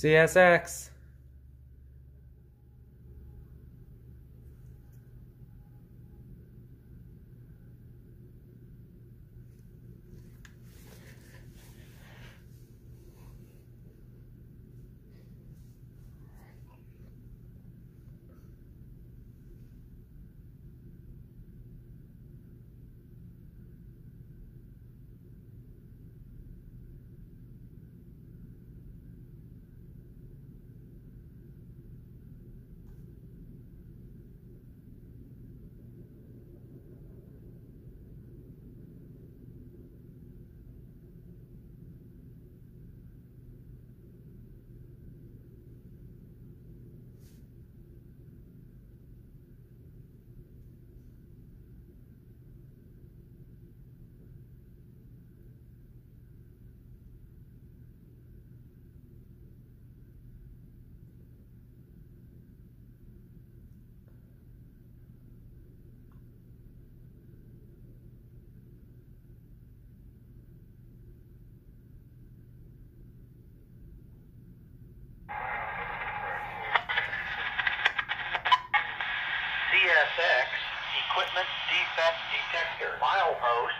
CSX. CSX Equipment Defect Detector. Milepost 25.6.